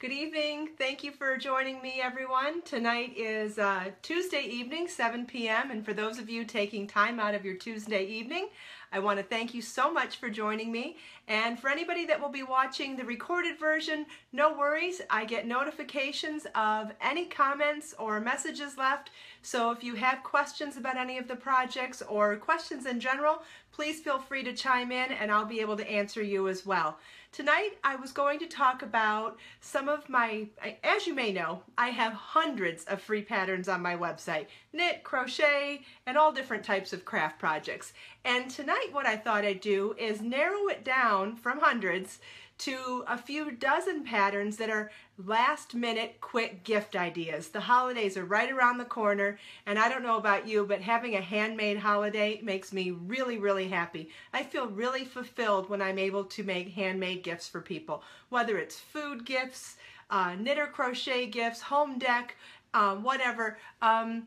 Good evening. Thank you for joining me, everyone. Tonight is uh, Tuesday evening, 7 p.m. And for those of you taking time out of your Tuesday evening, I want to thank you so much for joining me. And for anybody that will be watching the recorded version, no worries. I get notifications of any comments or messages left. So if you have questions about any of the projects or questions in general, please feel free to chime in and I'll be able to answer you as well. Tonight I was going to talk about some of my, as you may know, I have hundreds of free patterns on my website, knit, crochet, and all different types of craft projects. And tonight what I thought I'd do is narrow it down from hundreds to a few dozen patterns that are last minute quick gift ideas. The holidays are right around the corner and I don't know about you but having a handmade holiday makes me really really happy. I feel really fulfilled when I'm able to make handmade gifts for people whether it's food gifts, uh, knit or crochet gifts, home dec, um, whatever. Um,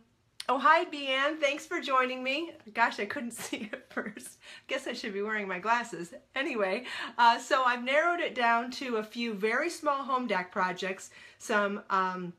Oh, hi, Beanne. Thanks for joining me. Gosh, I couldn't see it first. Guess I should be wearing my glasses. Anyway, uh, so I've narrowed it down to a few very small home dec projects, some um,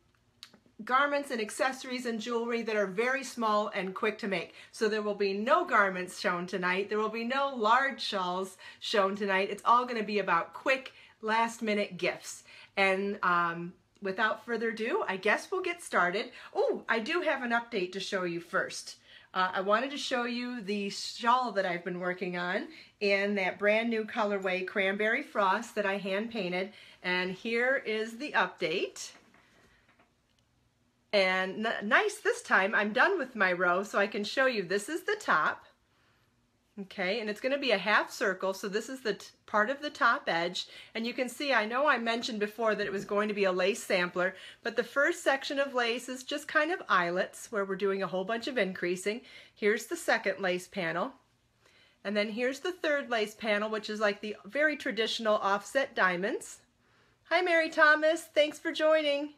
garments and accessories and jewelry that are very small and quick to make. So there will be no garments shown tonight. There will be no large shawls shown tonight. It's all going to be about quick, last minute gifts. And um, without further ado, I guess we'll get started. Oh, I do have an update to show you first. Uh, I wanted to show you the shawl that I've been working on in that brand new colorway Cranberry Frost that I hand painted. And here is the update. And nice this time, I'm done with my row so I can show you this is the top. Okay, and it's going to be a half circle, so this is the part of the top edge. And you can see, I know I mentioned before that it was going to be a lace sampler, but the first section of lace is just kind of eyelets where we're doing a whole bunch of increasing. Here's the second lace panel. And then here's the third lace panel, which is like the very traditional offset diamonds. Hi, Mary Thomas. Thanks for joining.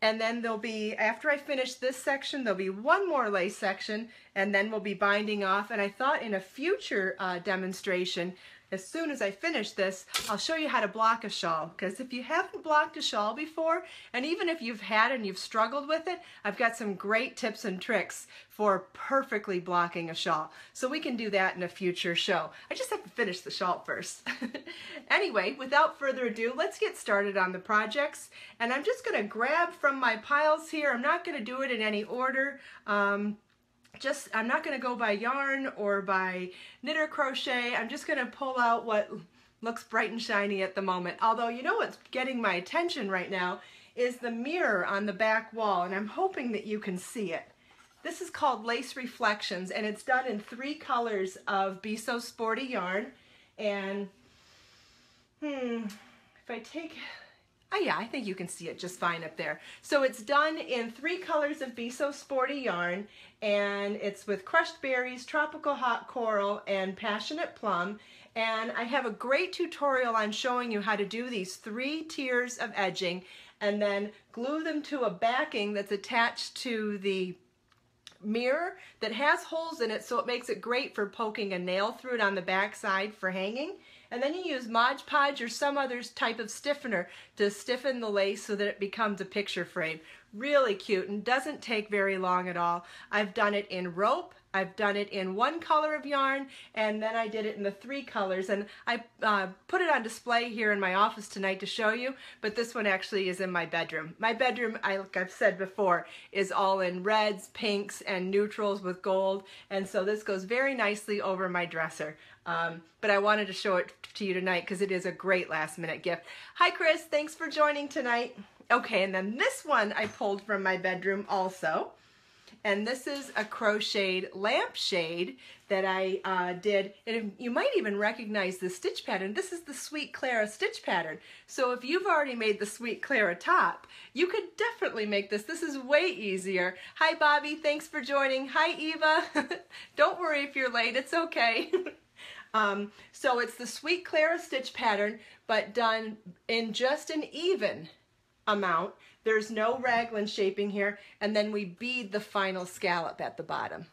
And then there'll be, after I finish this section, there'll be one more lace section, and then we'll be binding off. And I thought in a future uh, demonstration, as soon as I finish this, I'll show you how to block a shawl. Because if you haven't blocked a shawl before, and even if you've had and you've struggled with it, I've got some great tips and tricks for perfectly blocking a shawl. So we can do that in a future show. I just have to finish the shawl first. anyway, without further ado, let's get started on the projects. And I'm just going to grab from my piles here. I'm not going to do it in any order. Um, just, I'm not going to go by yarn or by knit or crochet. I'm just going to pull out what looks bright and shiny at the moment. Although, you know what's getting my attention right now is the mirror on the back wall, and I'm hoping that you can see it. This is called Lace Reflections, and it's done in three colors of Be So Sporty yarn. And, hmm, if I take Oh yeah, I think you can see it just fine up there. So it's done in three colors of Be So Sporty yarn and it's with crushed berries, tropical hot coral, and passionate plum. And I have a great tutorial on showing you how to do these three tiers of edging and then glue them to a backing that's attached to the mirror that has holes in it so it makes it great for poking a nail through it on the back side for hanging. And then you use Mod Podge or some other type of stiffener to stiffen the lace so that it becomes a picture frame. Really cute and doesn't take very long at all. I've done it in rope, I've done it in one color of yarn and then I did it in the three colors and I uh, put it on display here in my office tonight to show you but this one actually is in my bedroom. My bedroom, I, like I've said before, is all in reds, pinks, and neutrals with gold and so this goes very nicely over my dresser. Um, but I wanted to show it to you tonight because it is a great last minute gift. Hi Chris, thanks for joining tonight. Okay, and then this one I pulled from my bedroom also. And this is a crocheted lampshade that I uh, did. And you might even recognize the stitch pattern. This is the Sweet Clara stitch pattern. So if you've already made the Sweet Clara top, you could definitely make this. This is way easier. Hi Bobby, thanks for joining. Hi Eva. Don't worry if you're late, it's okay. Um, so it's the Sweet Clara stitch pattern, but done in just an even amount. There's no raglan shaping here, and then we bead the final scallop at the bottom.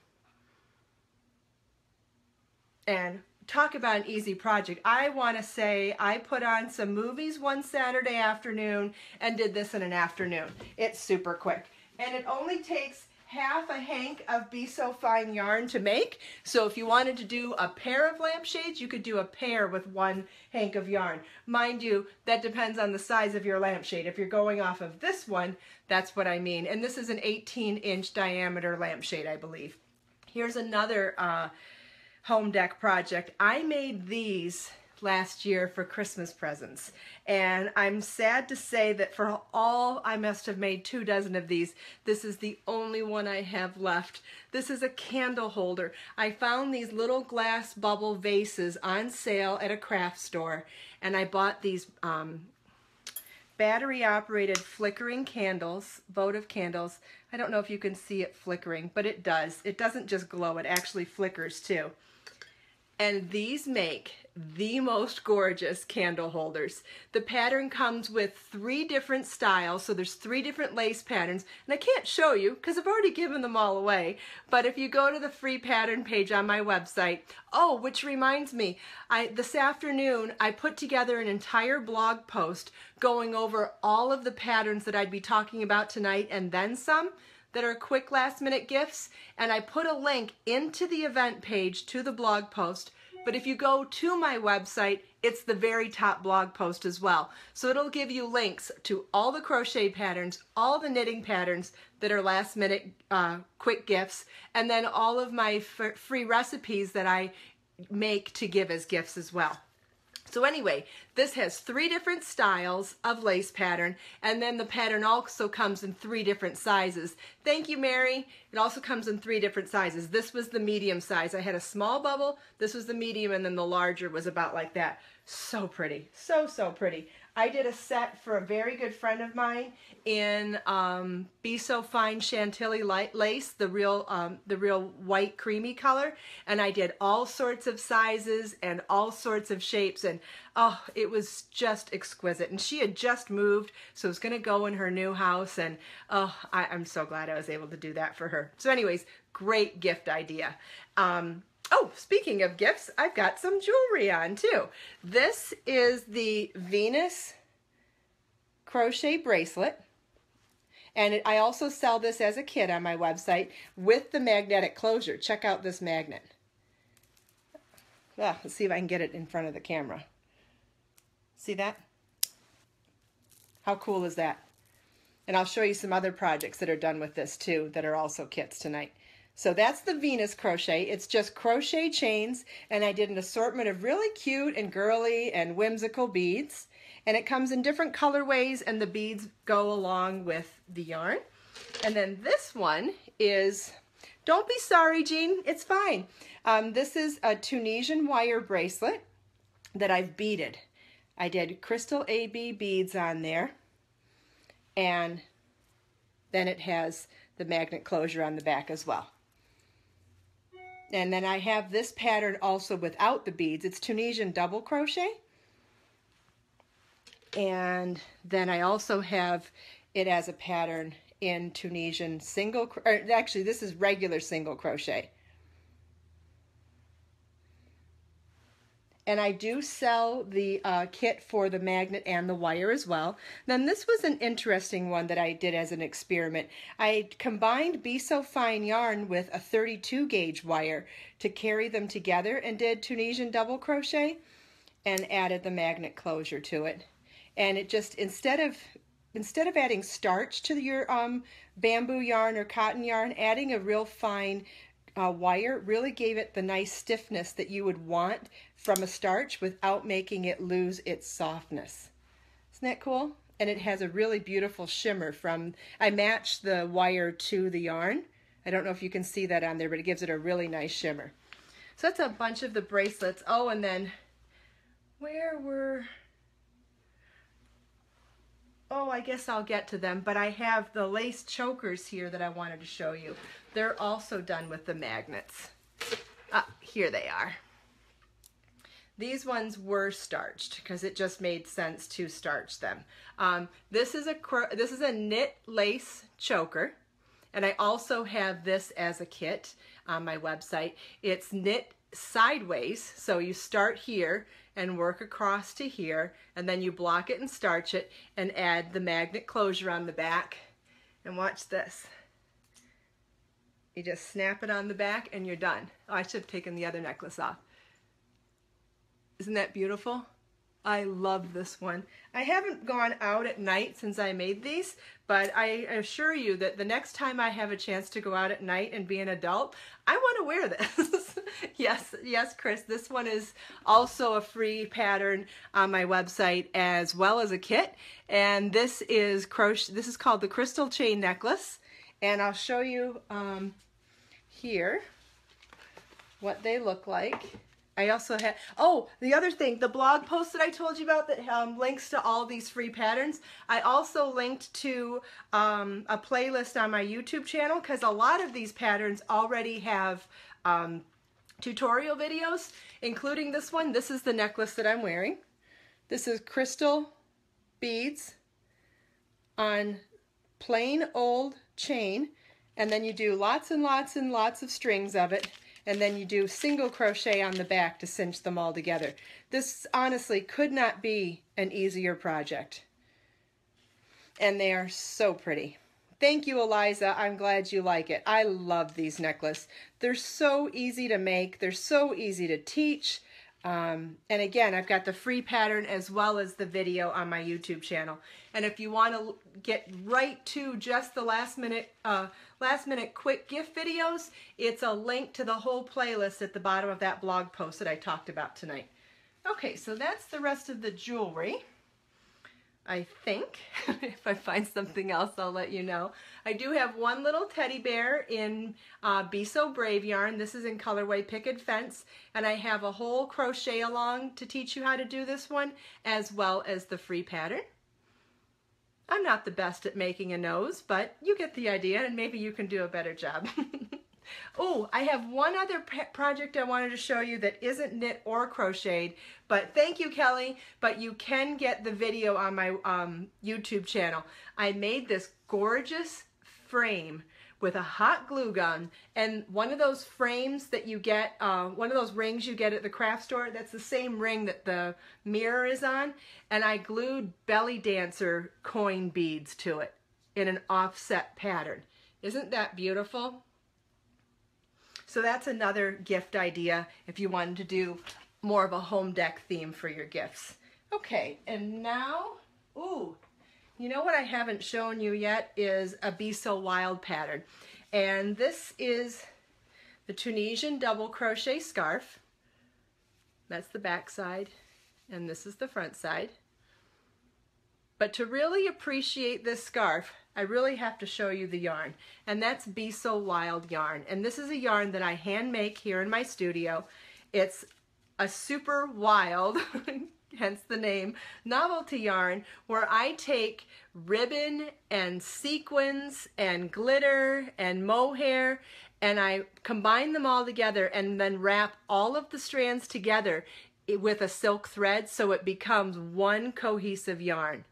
And talk about an easy project. I want to say I put on some movies one Saturday afternoon and did this in an afternoon. It's super quick. And it only takes half a hank of Be So Fine yarn to make. So if you wanted to do a pair of lampshades, you could do a pair with one hank of yarn. Mind you, that depends on the size of your lampshade. If you're going off of this one, that's what I mean. And this is an 18 inch diameter lampshade, I believe. Here's another uh, home dec project. I made these last year for Christmas presents. And I'm sad to say that for all, I must have made two dozen of these. This is the only one I have left. This is a candle holder. I found these little glass bubble vases on sale at a craft store. And I bought these um, battery operated flickering candles, votive candles. I don't know if you can see it flickering, but it does. It doesn't just glow, it actually flickers too. And these make the most gorgeous candle holders. The pattern comes with three different styles, so there's three different lace patterns, and I can't show you because I've already given them all away, but if you go to the free pattern page on my website, oh, which reminds me, I this afternoon I put together an entire blog post going over all of the patterns that I'd be talking about tonight and then some that are quick last minute gifts and I put a link into the event page to the blog post but if you go to my website, it's the very top blog post as well. So it'll give you links to all the crochet patterns, all the knitting patterns that are last minute uh, quick gifts, and then all of my free recipes that I make to give as gifts as well. So anyway, this has three different styles of lace pattern, and then the pattern also comes in three different sizes. Thank you, Mary. It also comes in three different sizes. This was the medium size. I had a small bubble, this was the medium, and then the larger was about like that. So pretty, so, so pretty. I did a set for a very good friend of mine in um, Be So Fine Chantilly light lace, the real, um, the real white creamy color. And I did all sorts of sizes and all sorts of shapes. And oh, it was just exquisite. And she had just moved, so it was going to go in her new house. And oh, I, am so glad I was able to do that for her. So anyways, great gift idea. Um, Oh, speaking of gifts, I've got some jewelry on too. This is the Venus crochet bracelet. And it, I also sell this as a kit on my website with the magnetic closure. Check out this magnet. Ah, let's see if I can get it in front of the camera. See that? How cool is that? And I'll show you some other projects that are done with this too that are also kits tonight. So that's the Venus crochet. It's just crochet chains and I did an assortment of really cute and girly and whimsical beads. And it comes in different colorways and the beads go along with the yarn. And then this one is, don't be sorry, Jean, it's fine. Um, this is a Tunisian wire bracelet that I've beaded. I did crystal AB beads on there. And then it has the magnet closure on the back as well. And then I have this pattern also without the beads. It's Tunisian double crochet. And then I also have it as a pattern in Tunisian single, actually this is regular single crochet. And I do sell the uh, kit for the magnet and the wire as well. Then this was an interesting one that I did as an experiment. I combined Be So Fine yarn with a 32 gauge wire to carry them together and did Tunisian double crochet and added the magnet closure to it. And it just, instead of instead of adding starch to your um, bamboo yarn or cotton yarn, adding a real fine uh, wire really gave it the nice stiffness that you would want from a starch without making it lose its softness. Isn't that cool? And it has a really beautiful shimmer from, I matched the wire to the yarn. I don't know if you can see that on there, but it gives it a really nice shimmer. So that's a bunch of the bracelets. Oh, and then where were, oh, I guess I'll get to them, but I have the lace chokers here that I wanted to show you. They're also done with the magnets. Ah, here they are. These ones were starched because it just made sense to starch them. Um, this is a this is a knit lace choker, and I also have this as a kit on my website. It's knit sideways. So you start here and work across to here and then you block it and starch it and add the magnet closure on the back. And watch this. You just snap it on the back and you're done. Oh, I should have taken the other necklace off. Isn't that beautiful? I love this one. I haven't gone out at night since I made these, but I assure you that the next time I have a chance to go out at night and be an adult, I want to wear this. yes, yes, Chris, this one is also a free pattern on my website as well as a kit. And this is crochet, this is called the Crystal Chain Necklace. And I'll show you um, here what they look like. I also had, oh, the other thing, the blog post that I told you about that um, links to all these free patterns, I also linked to um, a playlist on my YouTube channel because a lot of these patterns already have um, tutorial videos, including this one. This is the necklace that I'm wearing. This is crystal beads on plain old chain, and then you do lots and lots and lots of strings of it and then you do single crochet on the back to cinch them all together. This honestly could not be an easier project. And they are so pretty. Thank you, Eliza. I'm glad you like it. I love these necklaces. They're so easy to make. They're so easy to teach. Um, and again, I've got the free pattern as well as the video on my YouTube channel. And if you want to get right to just the last minute, uh, last minute quick gift videos, it's a link to the whole playlist at the bottom of that blog post that I talked about tonight. Okay, so that's the rest of the jewelry. I think. if I find something else, I'll let you know. I do have one little teddy bear in uh, Be So Brave yarn. This is in colorway Picket Fence. And I have a whole crochet along to teach you how to do this one, as well as the free pattern. I'm not the best at making a nose, but you get the idea, and maybe you can do a better job. Oh, I have one other project I wanted to show you that isn't knit or crocheted, but thank you, Kelly, but you can get the video on my um, YouTube channel. I made this gorgeous frame with a hot glue gun and one of those frames that you get, uh, one of those rings you get at the craft store, that's the same ring that the mirror is on, and I glued belly dancer coin beads to it in an offset pattern. Isn't that beautiful? So that's another gift idea if you wanted to do more of a home dec theme for your gifts. Okay, and now, ooh, you know what I haven't shown you yet is a Be So Wild pattern. And this is the Tunisian double crochet scarf. That's the back side, and this is the front side. But to really appreciate this scarf, I really have to show you the yarn. And that's Be So Wild yarn. And this is a yarn that I hand make here in my studio. It's a super wild, hence the name, novelty yarn where I take ribbon and sequins and glitter and mohair and I combine them all together and then wrap all of the strands together with a silk thread so it becomes one cohesive yarn.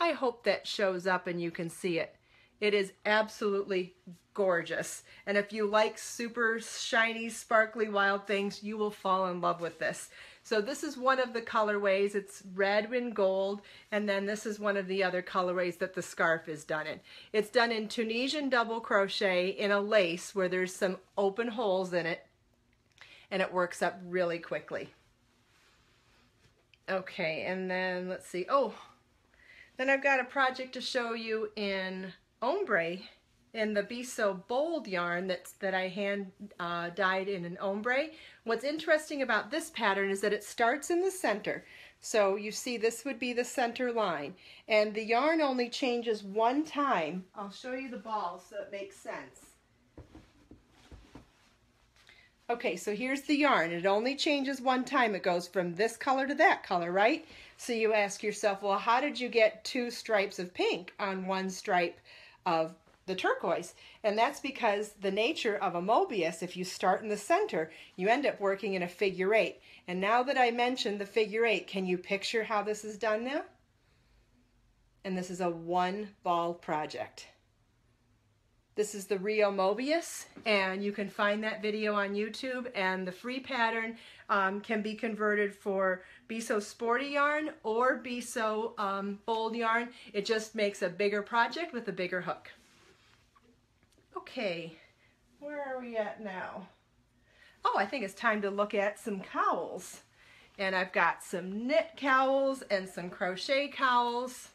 I hope that shows up and you can see it. It is absolutely gorgeous. And if you like super shiny, sparkly wild things, you will fall in love with this. So this is one of the colorways. It's red and gold. And then this is one of the other colorways that the scarf is done in. It's done in Tunisian double crochet in a lace where there's some open holes in it. And it works up really quickly. Okay, and then let's see. Oh, then I've got a project to show you in ombre in the Be So Bold yarn that's, that I hand uh, dyed in an ombre. What's interesting about this pattern is that it starts in the center. So you see this would be the center line. And the yarn only changes one time. I'll show you the ball so it makes sense. Okay, so here's the yarn. It only changes one time. It goes from this color to that color, right? So you ask yourself, well, how did you get two stripes of pink on one stripe of the turquoise? And that's because the nature of a Mobius, if you start in the center, you end up working in a figure eight. And now that I mentioned the figure eight, can you picture how this is done now? And this is a one ball project. This is the Rio Mobius, and you can find that video on YouTube, and the free pattern um, can be converted for Be So Sporty yarn or Be So um, Bold yarn. It just makes a bigger project with a bigger hook. Okay, where are we at now? Oh, I think it's time to look at some cowls. And I've got some knit cowls and some crochet cowls.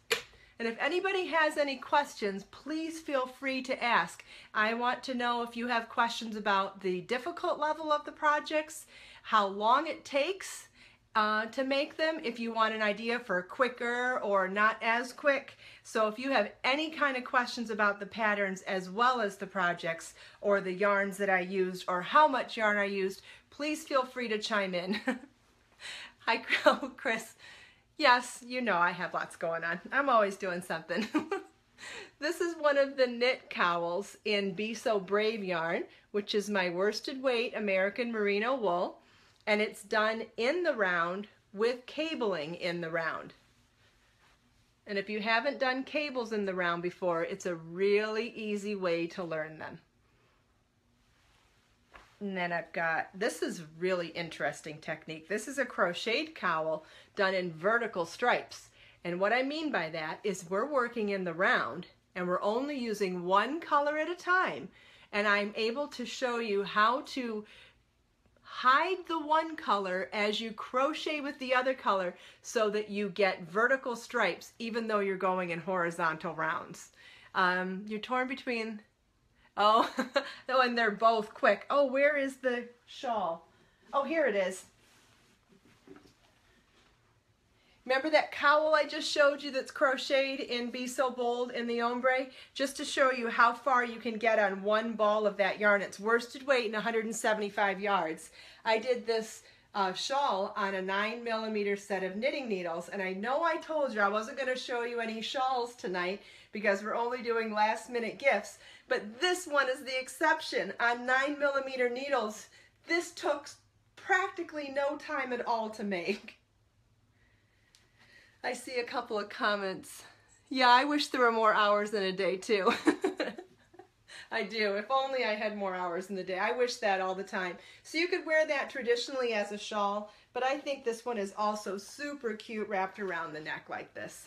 And if anybody has any questions, please feel free to ask. I want to know if you have questions about the difficult level of the projects, how long it takes uh, to make them, if you want an idea for quicker or not as quick. So if you have any kind of questions about the patterns as well as the projects or the yarns that I used or how much yarn I used, please feel free to chime in. Hi, Chris. Yes, you know I have lots going on. I'm always doing something. this is one of the knit cowls in Be So Brave yarn, which is my worsted weight American merino wool, and it's done in the round with cabling in the round. And if you haven't done cables in the round before, it's a really easy way to learn them. And then I've got, this is really interesting technique. This is a crocheted cowl done in vertical stripes. And what I mean by that is we're working in the round and we're only using one color at a time. And I'm able to show you how to hide the one color as you crochet with the other color so that you get vertical stripes even though you're going in horizontal rounds. Um, you're torn between Oh, oh, and they're both quick. Oh, where is the shawl? Oh, here it is. Remember that cowl I just showed you that's crocheted in Be So Bold in the ombre? Just to show you how far you can get on one ball of that yarn. It's worsted weight and 175 yards. I did this uh, shawl on a 9 millimeter set of knitting needles. And I know I told you I wasn't going to show you any shawls tonight because we're only doing last minute gifts. But this one is the exception on 9 millimeter needles. This took practically no time at all to make. I see a couple of comments. Yeah, I wish there were more hours in a day too. I do. If only I had more hours in the day. I wish that all the time. So you could wear that traditionally as a shawl, but I think this one is also super cute wrapped around the neck like this.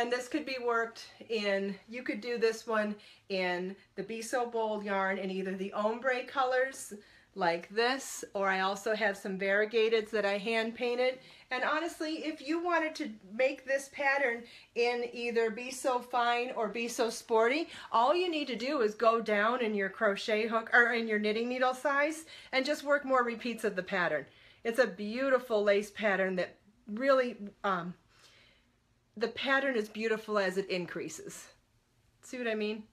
And this could be worked in, you could do this one in the Be So Bold yarn in either the ombre colors like this, or I also have some variegateds that I hand painted. And honestly, if you wanted to make this pattern in either Be So Fine or Be So Sporty, all you need to do is go down in your crochet hook or in your knitting needle size and just work more repeats of the pattern. It's a beautiful lace pattern that really, um, the pattern is beautiful as it increases. See what I mean?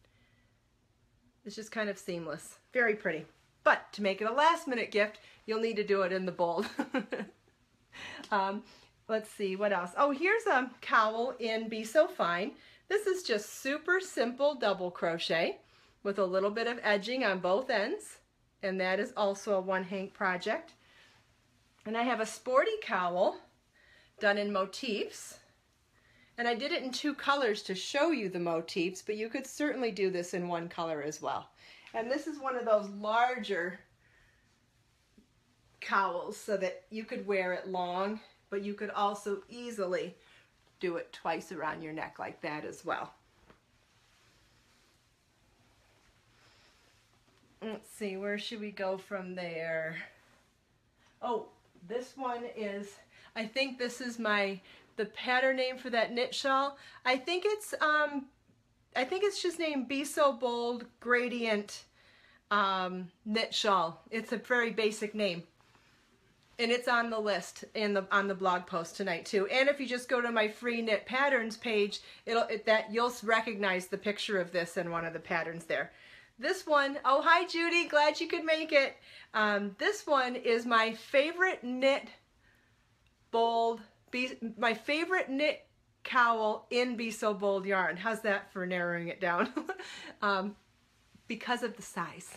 It's just kind of seamless. Very pretty. But to make it a last minute gift, you'll need to do it in the bold. um, let's see, what else? Oh, here's a cowl in Be So Fine. This is just super simple double crochet with a little bit of edging on both ends. And that is also a one hank project. And I have a sporty cowl done in motifs. And I did it in two colors to show you the motifs, but you could certainly do this in one color as well. And this is one of those larger cowls so that you could wear it long, but you could also easily do it twice around your neck like that as well. Let's see, where should we go from there? Oh, this one is, I think this is my, the pattern name for that knit shawl. I think it's, um, I think it's just named Be So Bold Gradient um, knit shawl. It's a very basic name. And it's on the list in the on the blog post tonight too. And if you just go to my free knit patterns page, it'll it, that you'll recognize the picture of this in one of the patterns there. This one, oh hi Judy, glad you could make it. Um, this one is my favorite knit bold, be, my favorite knit cowl in Be So Bold yarn. How's that for narrowing it down? um, because of the size.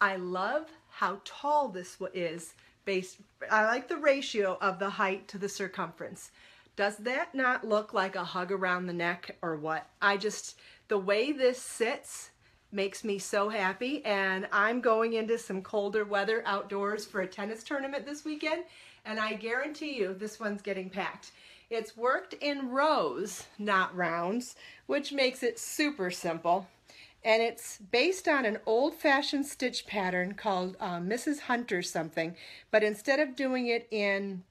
I love how tall this is based, I like the ratio of the height to the circumference. Does that not look like a hug around the neck or what? I just, the way this sits makes me so happy and I'm going into some colder weather outdoors for a tennis tournament this weekend and I guarantee you this one's getting packed. It's worked in rows, not rounds, which makes it super simple. And it's based on an old-fashioned stitch pattern called uh, Mrs. Hunter something, but instead of doing it in,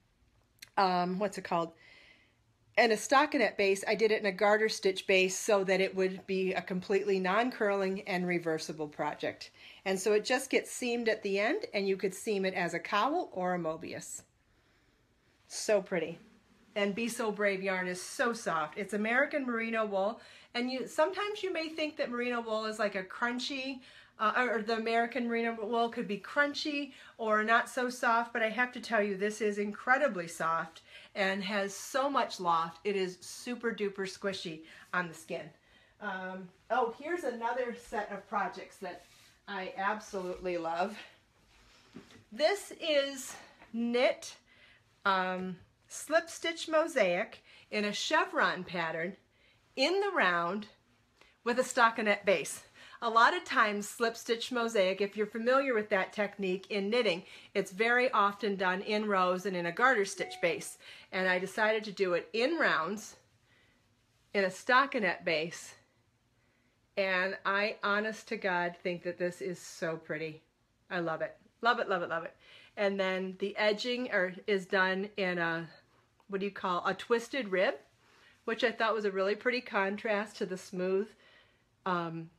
um, what's it called, in a stockinette base, I did it in a garter stitch base so that it would be a completely non-curling and reversible project. And so it just gets seamed at the end and you could seam it as a cowl or a Mobius. So pretty. And Be So Brave yarn is so soft. It's American merino wool. And you sometimes you may think that merino wool is like a crunchy, uh, or the American merino wool could be crunchy or not so soft, but I have to tell you this is incredibly soft and has so much loft. It is super duper squishy on the skin. Um, oh, here's another set of projects that I absolutely love. This is knit um, slip stitch mosaic in a chevron pattern in the round with a stockinette base. A lot of times slip stitch mosaic, if you're familiar with that technique in knitting, it's very often done in rows and in a garter stitch base. And I decided to do it in rounds in a stockinette base. And I, honest to God, think that this is so pretty. I love it. Love it, love it, love it. And then the edging or is done in a, what do you call, a twisted rib, which I thought was a really pretty contrast to the smooth um,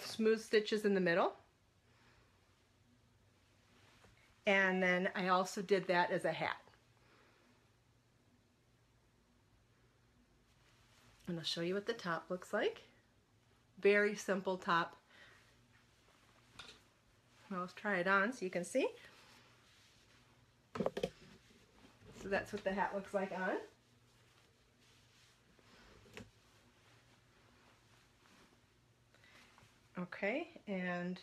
smooth stitches in the middle. And then I also did that as a hat. And I'll show you what the top looks like. Very simple top. Let's try it on so you can see. So that's what the hat looks like on. Okay, and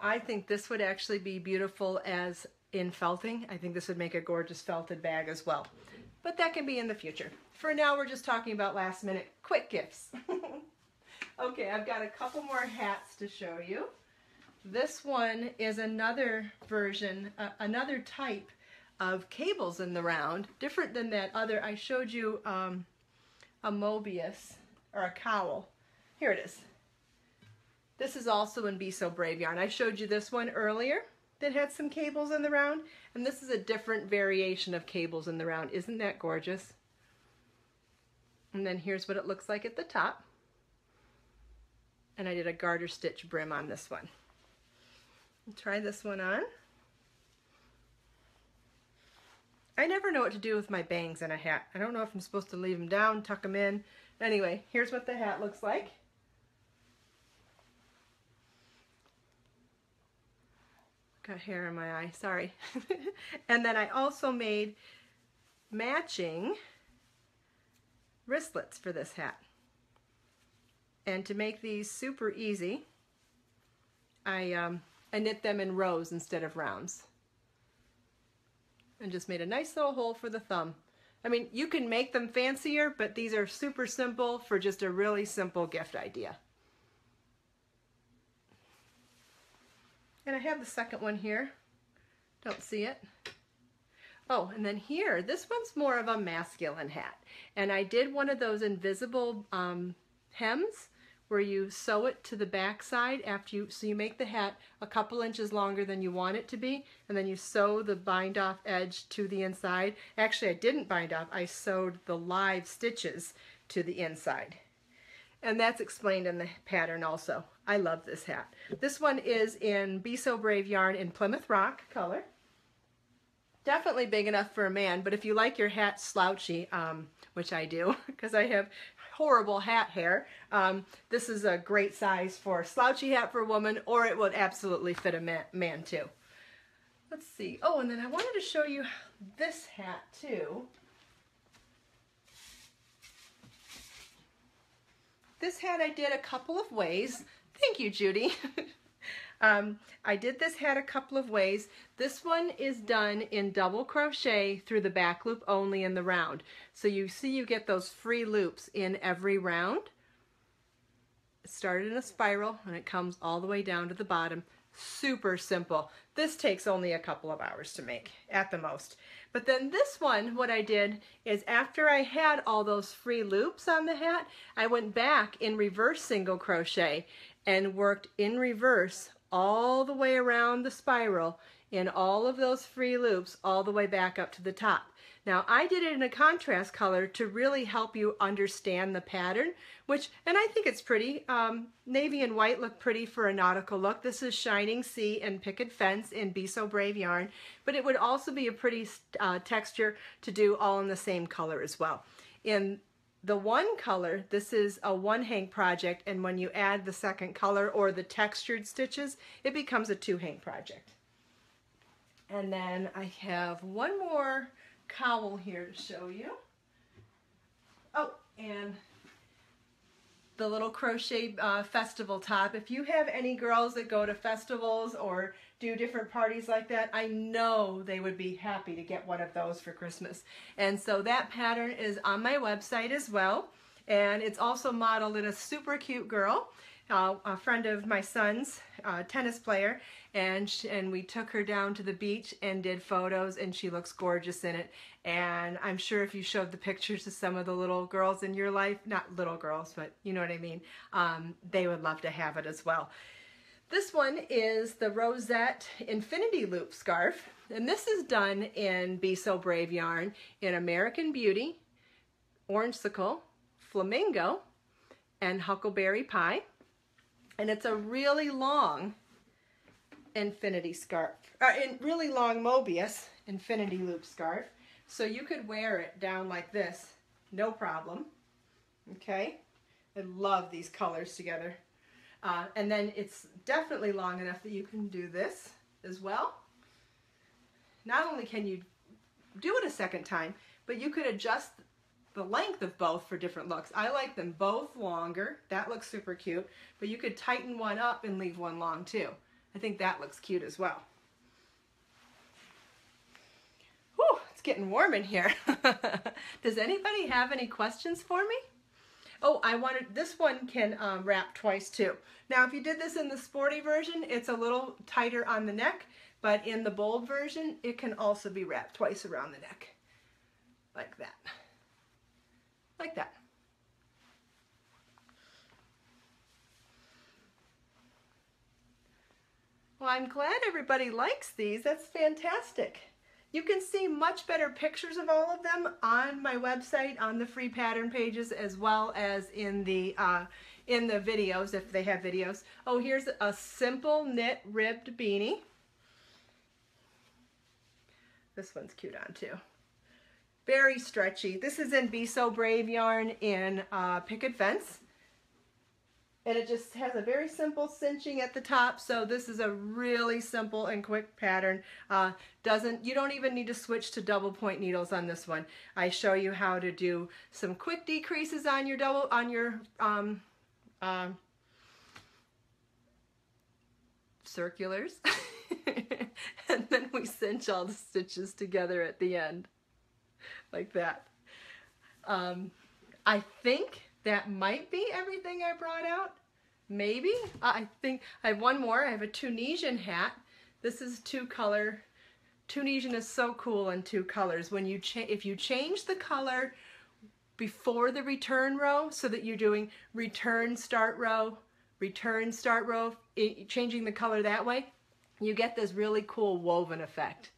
I think this would actually be beautiful as in felting. I think this would make a gorgeous felted bag as well. But that can be in the future. For now, we're just talking about last minute quick gifts. okay, I've got a couple more hats to show you. This one is another version, uh, another type of cables in the round, different than that other. I showed you um, a Mobius, or a cowl. Here it is. This is also in Be So Brave yarn. I showed you this one earlier that had some cables in the round, and this is a different variation of cables in the round. Isn't that gorgeous? And then here's what it looks like at the top. And I did a garter stitch brim on this one. Try this one on. I never know what to do with my bangs in a hat. I don't know if I'm supposed to leave them down, tuck them in. Anyway, here's what the hat looks like. got hair in my eye, sorry. and then I also made matching wristlets for this hat. And to make these super easy, I, um, I knit them in rows instead of rounds. And just made a nice little hole for the thumb. I mean, you can make them fancier, but these are super simple for just a really simple gift idea. And I have the second one here. Don't see it. Oh, and then here, this one's more of a masculine hat. And I did one of those invisible um, hems where you sew it to the back side after you, so you make the hat a couple inches longer than you want it to be, and then you sew the bind off edge to the inside. Actually, I didn't bind off, I sewed the live stitches to the inside. And that's explained in the pattern also. I love this hat. This one is in Be So Brave yarn in Plymouth Rock color. Definitely big enough for a man, but if you like your hat slouchy, um, which I do, because I have horrible hat hair, um, this is a great size for a slouchy hat for a woman, or it would absolutely fit a man, man too. Let's see. Oh, and then I wanted to show you this hat too. This hat I did a couple of ways. Thank you, Judy. Um, I did this hat a couple of ways. This one is done in double crochet through the back loop only in the round. So you see you get those free loops in every round. It started in a spiral and it comes all the way down to the bottom. Super simple. This takes only a couple of hours to make at the most. But then this one, what I did is after I had all those free loops on the hat, I went back in reverse single crochet and worked in reverse all the way around the spiral in all of those free loops all the way back up to the top. Now I did it in a contrast color to really help you understand the pattern, which, and I think it's pretty. Um, navy and white look pretty for a nautical look. This is Shining Sea and Picket Fence in Be So Brave yarn, but it would also be a pretty uh, texture to do all in the same color as well. In the one color, this is a one hank project, and when you add the second color or the textured stitches, it becomes a two hank project. And then I have one more cowl here to show you. Oh, and the little crochet uh, festival top. If you have any girls that go to festivals or do different parties like that, I know they would be happy to get one of those for Christmas. And so that pattern is on my website as well. And it's also modeled in a super cute girl uh, a friend of my son's, uh, tennis player, and she, and we took her down to the beach and did photos, and she looks gorgeous in it. And I'm sure if you showed the pictures to some of the little girls in your life, not little girls, but you know what I mean, um, they would love to have it as well. This one is the Rosette Infinity Loop Scarf, and this is done in Be So Brave yarn in American Beauty, Orangesicle, Flamingo, and Huckleberry Pie and it's a really long infinity scarf, uh, in really long Mobius infinity loop scarf. So you could wear it down like this, no problem. Okay, I love these colors together. Uh, and then it's definitely long enough that you can do this as well. Not only can you do it a second time, but you could adjust the length of both for different looks. I like them both longer. That looks super cute. But you could tighten one up and leave one long too. I think that looks cute as well. Whew, it's getting warm in here. Does anybody have any questions for me? Oh, I wanted, this one can um, wrap twice too. Now, if you did this in the sporty version, it's a little tighter on the neck, but in the bold version, it can also be wrapped twice around the neck, like that like that. Well, I'm glad everybody likes these. That's fantastic. You can see much better pictures of all of them on my website, on the free pattern pages, as well as in the uh, in the videos, if they have videos. Oh, here's a simple knit ribbed beanie. This one's cute on too. Very stretchy. This is in Be So Brave yarn in uh, Picket Fence. And it just has a very simple cinching at the top. So this is a really simple and quick pattern. Uh, doesn't You don't even need to switch to double point needles on this one. I show you how to do some quick decreases on your double, on your um, uh, circulars. and then we cinch all the stitches together at the end like that. Um, I think that might be everything I brought out. Maybe. I think I have one more. I have a Tunisian hat. This is two color. Tunisian is so cool in two colors. When you if you change the color before the return row so that you're doing return start row, return start row, changing the color that way, you get this really cool woven effect.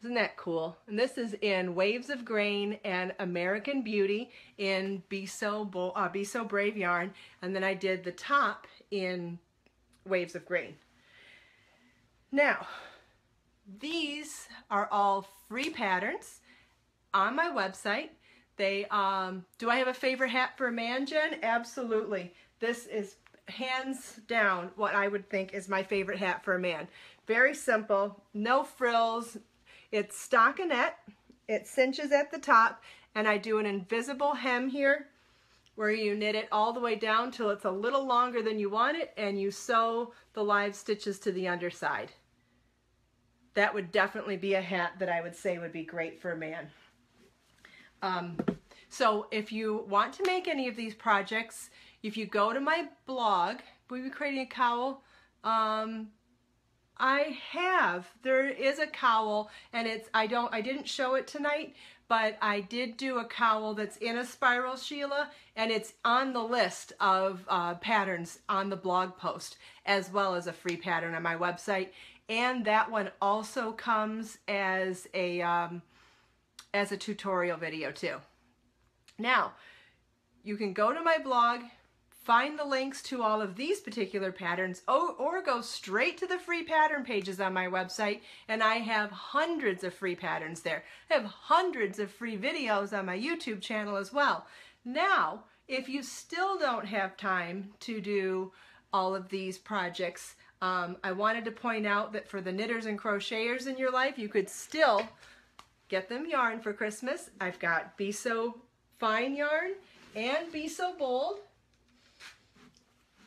Isn't that cool? And this is in Waves of Grain and American Beauty in Be So, Bo uh, Be so Brave yarn. And then I did the top in Waves of Grain. Now, these are all free patterns on my website. They, um, do I have a favorite hat for a man, Jen? Absolutely. This is hands down what I would think is my favorite hat for a man. Very simple, no frills, it's stockinette, it cinches at the top, and I do an invisible hem here where you knit it all the way down till it's a little longer than you want it and you sew the live stitches to the underside. That would definitely be a hat that I would say would be great for a man. Um, so if you want to make any of these projects, if you go to my blog, we'll be creating a cowl. Um, I have. There is a cowl and it's I don't I didn't show it tonight, but I did do a cowl that's in a spiral Sheila and it's on the list of uh, patterns on the blog post as well as a free pattern on my website and that one also comes as a um, as a tutorial video too. Now you can go to my blog find the links to all of these particular patterns or, or, go straight to the free pattern pages on my website and I have hundreds of free patterns there. I have hundreds of free videos on my YouTube channel as well. Now, if you still don't have time to do all of these projects, um, I wanted to point out that for the knitters and crocheters in your life, you could still get them yarn for Christmas. I've got Be So Fine yarn and Be So Bold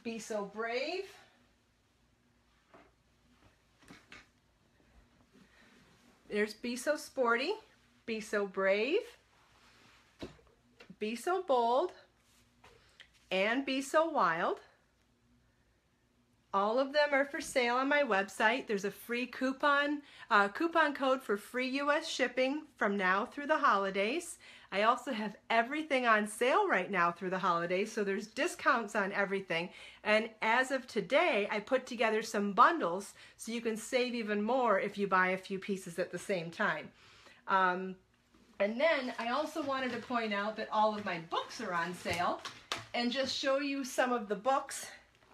be so brave. There's Be So Sporty, Be So Brave, Be So Bold, and Be So Wild. All of them are for sale on my website. There's a free coupon, uh, coupon code for free U.S. shipping from now through the holidays. I also have everything on sale right now through the holidays, so there's discounts on everything. And as of today, I put together some bundles so you can save even more if you buy a few pieces at the same time. Um, and then I also wanted to point out that all of my books are on sale and just show you some of the books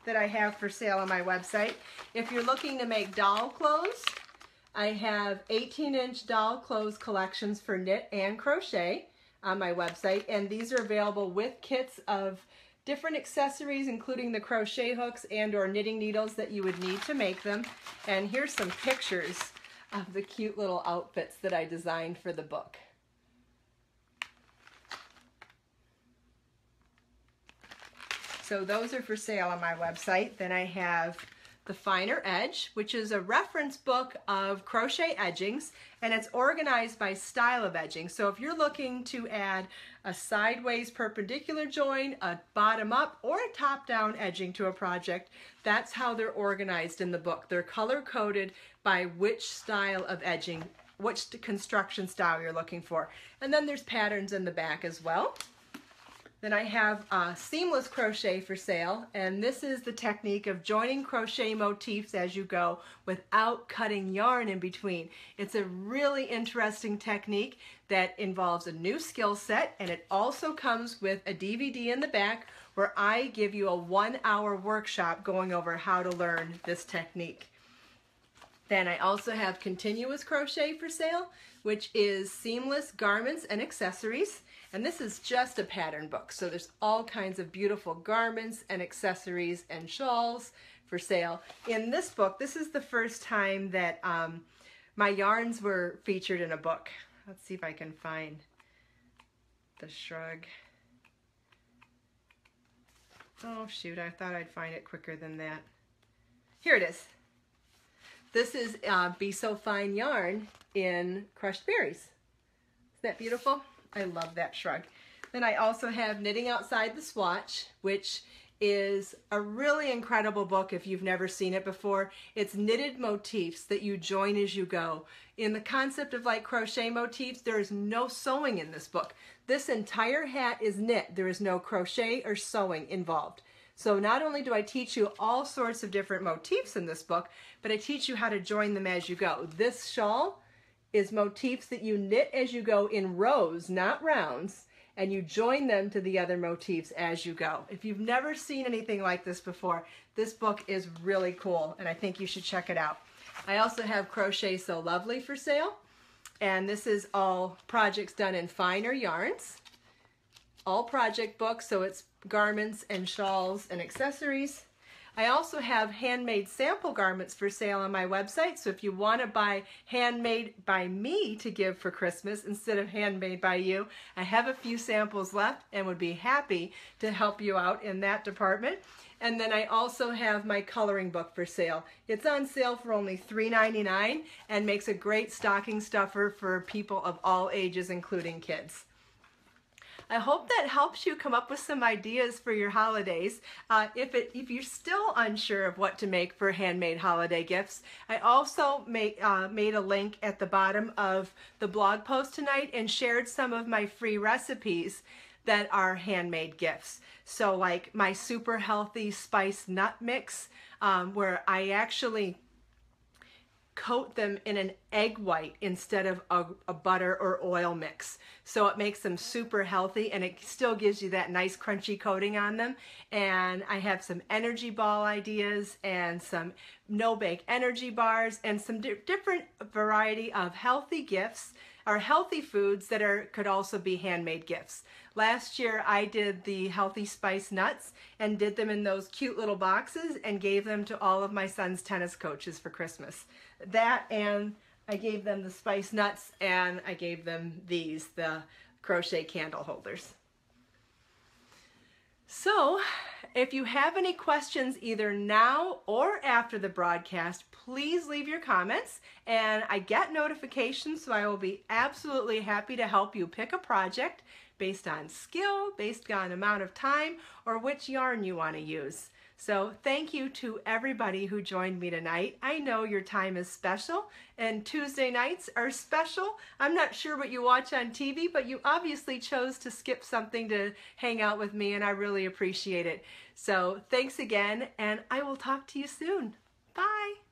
that I have for sale on my website. If you're looking to make doll clothes, I have 18 inch doll clothes collections for knit and crochet on my website and these are available with kits of different accessories including the crochet hooks and or knitting needles that you would need to make them and here's some pictures of the cute little outfits that I designed for the book. So those are for sale on my website. Then I have the Finer Edge, which is a reference book of crochet edgings, and it's organized by style of edging. So if you're looking to add a sideways perpendicular join, a bottom up, or a top down edging to a project, that's how they're organized in the book. They're color coded by which style of edging, which construction style you're looking for. And then there's patterns in the back as well. Then I have uh, seamless crochet for sale and this is the technique of joining crochet motifs as you go without cutting yarn in between. It's a really interesting technique that involves a new skill set and it also comes with a DVD in the back where I give you a one hour workshop going over how to learn this technique. Then I also have continuous crochet for sale which is seamless garments and accessories. And this is just a pattern book. So there's all kinds of beautiful garments and accessories and shawls for sale. In this book, this is the first time that um, my yarns were featured in a book. Let's see if I can find the shrug. Oh shoot, I thought I'd find it quicker than that. Here it is. This is uh, Be So Fine yarn in Crushed Berries. Isn't that beautiful? I love that shrug. Then I also have Knitting Outside the Swatch, which is a really incredible book if you've never seen it before. It's knitted motifs that you join as you go. In the concept of like crochet motifs, there is no sewing in this book. This entire hat is knit. There is no crochet or sewing involved. So not only do I teach you all sorts of different motifs in this book, but I teach you how to join them as you go. This shawl is motifs that you knit as you go in rows, not rounds, and you join them to the other motifs as you go. If you've never seen anything like this before, this book is really cool, and I think you should check it out. I also have Crochet So Lovely for sale, and this is all projects done in finer yarns. All project books, so it's garments and shawls and accessories. I also have handmade sample garments for sale on my website. So if you want to buy handmade by me to give for Christmas instead of handmade by you, I have a few samples left and would be happy to help you out in that department. And then I also have my coloring book for sale. It's on sale for only $3.99 and makes a great stocking stuffer for people of all ages, including kids. I hope that helps you come up with some ideas for your holidays. Uh, if, it, if you're still unsure of what to make for handmade holiday gifts, I also make, uh, made a link at the bottom of the blog post tonight and shared some of my free recipes that are handmade gifts. So like my super healthy spice nut mix, um, where I actually coat them in an egg white instead of a, a, butter or oil mix. So it makes them super healthy and it still gives you that nice crunchy coating on them. And I have some energy ball ideas and some no-bake energy bars and some di different variety of healthy gifts or healthy foods that are could also be handmade gifts. Last year I did the healthy spice nuts and did them in those cute little boxes and gave them to all of my son's tennis coaches for Christmas. That and I gave them the spice nuts and I gave them these, the crochet candle holders. So, if you have any questions either now or after the broadcast, please leave your comments and I get notifications so I will be absolutely happy to help you pick a project based on skill, based on amount of time, or which yarn you want to use. So thank you to everybody who joined me tonight. I know your time is special and Tuesday nights are special. I'm not sure what you watch on TV, but you obviously chose to skip something to hang out with me and I really appreciate it. So thanks again and I will talk to you soon. Bye.